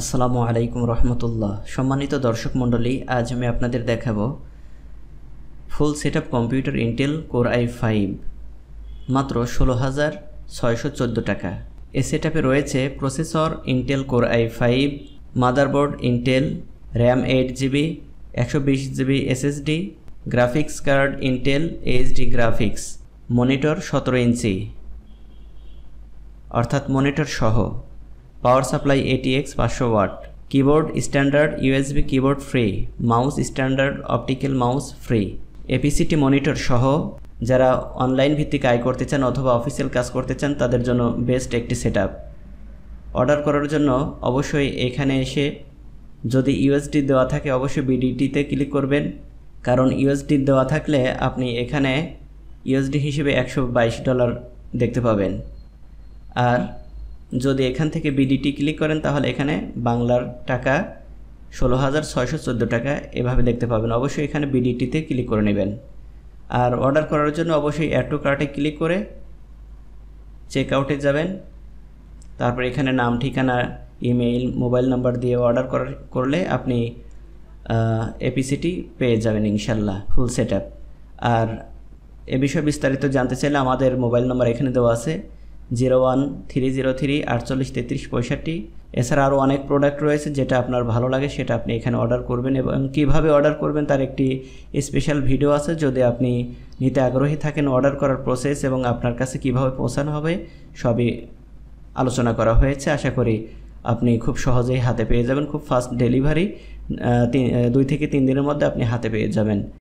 আসসালামু আলাইকুম রহমতুল্লাহ। সম্মানিত দর্শক মণ্ডলী, আজ আমি আপনাদের দেখাবো full set up computer Intel core i five, মাত্র ষোলো হাজার ছয়শো চোদ্দ টাকা। এ সেট আপে রয়েছে processor Intel core i five, motherboard Intel, RAM eight GB, একশো বিশ GB SSD, graphics card Intel, HD graphics, monitor সতেরো ইঞ্চি, অর্থাৎ মনিটর সহ। পাওয়ার সাপ্লাই এটিএক্স পাঁচশো watt. Keyboard standard USB keyboard free. Mouse standard optical mouse free. APCT monitor সহ যারা online ভিত্তিক আয় করতে চান অথবা অফিসিয়াল কাজ করতে চান, তাদের জন্য বেস্ট একটি সেট অর্ডার করার জন্য অবশ্যই এখানে এসে যদি ইউএসডি দেওয়া থাকে, অবশ্যই বিডিটিতে ক্লিক করবেন। কারণ ইউএসডি দেওয়া থাকলে আপনি এখানে ইউএসডি হিসেবে একশো বাইশ ডলার দেখতে পাবেন। আর যদি এখান থেকে বিডিটি ক্লিক করেন, তাহলে এখানে বাংলার টাকা ষোলো হাজার ছয়শো চোদ্দ টাকা এভাবে দেখতে পাবেন। অবশ্যই এখানে বিডিটিতে ক্লিক করে নেবেন। আর অর্ডার করার জন্য অবশ্যই অ্যাড টু কার্টে ক্লিক করে চেক আউটে যাবেন। তারপর এখানে নাম, ঠিকানা ইমেইল মোবাইল নাম্বার দিয়ে অর্ডার করলে আপনি এপিসিটি পেয়ে যাবেন ইনশাল্লাহ ফুল সেট আর এ বিষয়ে বিস্তারিত জানতে চাইলে আমাদের মোবাইল নাম্বার এখানে দেওয়া আছে। Zero one three zero three আটচল্লিশ তেত্রিশ পঁয়ষট্টি। এছাড়া আরও অনেক প্রোডাক্ট রয়েছে যেটা আপনার ভালো লাগে, সেটা আপনি এখানে অর্ডার করবেন এবং কীভাবে অর্ডার করবেন তার একটি স্পেশাল ভিডিও আছে। যদি আপনি নিতে আগ্রহী থাকেন অর্ডার করার প্রসেস এবং আপনার কাছে কীভাবে পৌঁছানো হবে, সবই আলোচনা করা হয়েছে। আশা করি আপনি খুব সহজেই হাতে পেয়ে যাবেন, খুব ফাস্ট ডেলিভারি দুই থেকে তিন দিনের মধ্যে আপনি হাতে পেয়ে যাবেন।